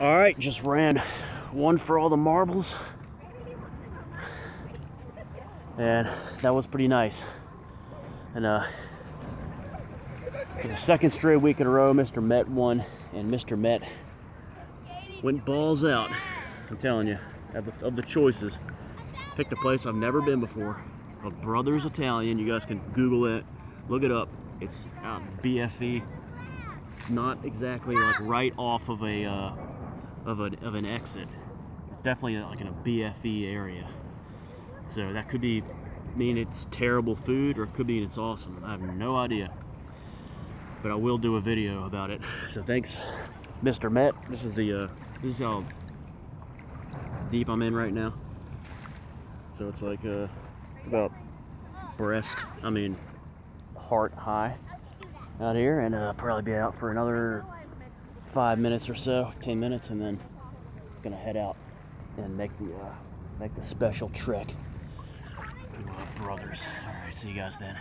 All right, just ran one for all the marbles. And that was pretty nice. And uh, for the second straight week in a row, Mr. Met won, and Mr. Met went balls out. I'm telling you, of the, of the choices, picked a place I've never been before called Brothers Italian. You guys can Google it, look it up. It's out BFE. It's not exactly like right off of a uh, of an of an exit. It's definitely like in a BFE area. So that could be mean it's terrible food, or it could mean it's awesome. I have no idea. But I will do a video about it. So thanks, Mr. Met. This is the uh, this is how deep I'm in right now. So it's like uh, about breast, I mean heart high out here, and uh, probably be out for another five minutes or so, ten minutes, and then I'm gonna head out and make the uh, make the special trek to uh, Brothers. All right, see you guys then.